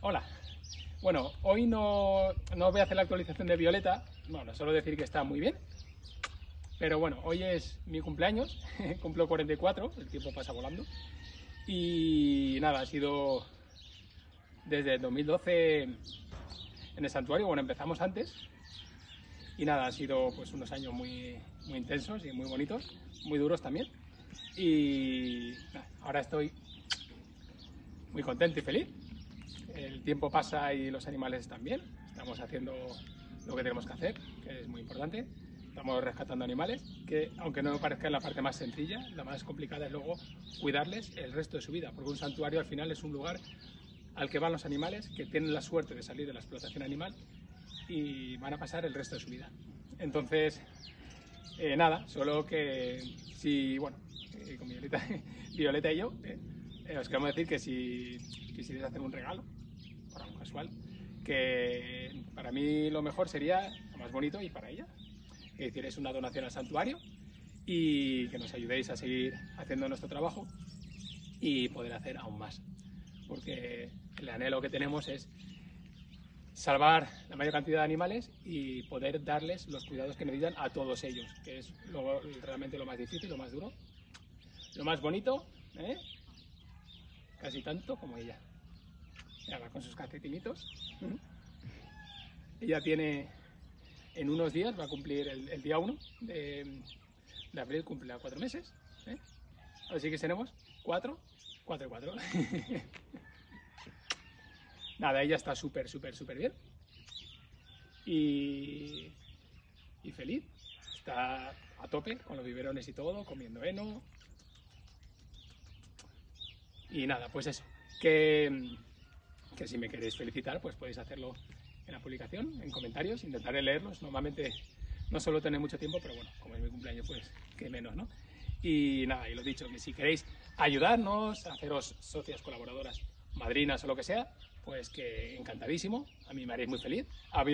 Hola. Bueno, hoy no, no voy a hacer la actualización de Violeta. Bueno, solo decir que está muy bien. Pero bueno, hoy es mi cumpleaños. Cumplo 44, el tiempo pasa volando. Y nada, ha sido desde el 2012 en el santuario. Bueno, empezamos antes. Y nada, ha sido pues unos años muy, muy intensos y muy bonitos, muy duros también. Y ahora estoy muy contento y feliz. El tiempo pasa y los animales también. Estamos haciendo lo que tenemos que hacer, que es muy importante. Estamos rescatando animales, que aunque no me parezca la parte más sencilla, la más complicada es luego cuidarles el resto de su vida, porque un santuario al final es un lugar al que van los animales que tienen la suerte de salir de la explotación animal y van a pasar el resto de su vida. Entonces, eh, nada, solo que si, bueno, eh, con Violeta, Violeta y yo, eh, eh, os queremos decir que si quisierais hacer un regalo, por algo casual, que para mí lo mejor sería, lo más bonito y para ella, que hicierais una donación al santuario y que nos ayudéis a seguir haciendo nuestro trabajo y poder hacer aún más. Porque el anhelo que tenemos es salvar la mayor cantidad de animales y poder darles los cuidados que necesitan a todos ellos, que es realmente lo más difícil, lo más duro, lo más bonito, ¿eh? Casi tanto como ella. Ella va con sus calcetinitos. Ella tiene, en unos días, va a cumplir el, día 1 de, de abril, cumple a cuatro meses. ¿eh? Así que tenemos cuatro, cuatro y cuatro. Nada, ella está súper, súper, súper bien. Y, y feliz. Está a tope con los biberones y todo, comiendo heno. Y nada, pues eso. Que, que si me queréis felicitar, pues podéis hacerlo en la publicación, en comentarios. Intentaré leerlos. Normalmente no suelo tener mucho tiempo, pero bueno, como es mi cumpleaños, pues que menos, ¿no? Y nada, y lo dicho, que si queréis ayudarnos, haceros socias colaboradoras, madrinas o lo que sea, pues que encantadísimo. A mí me haréis muy feliz. A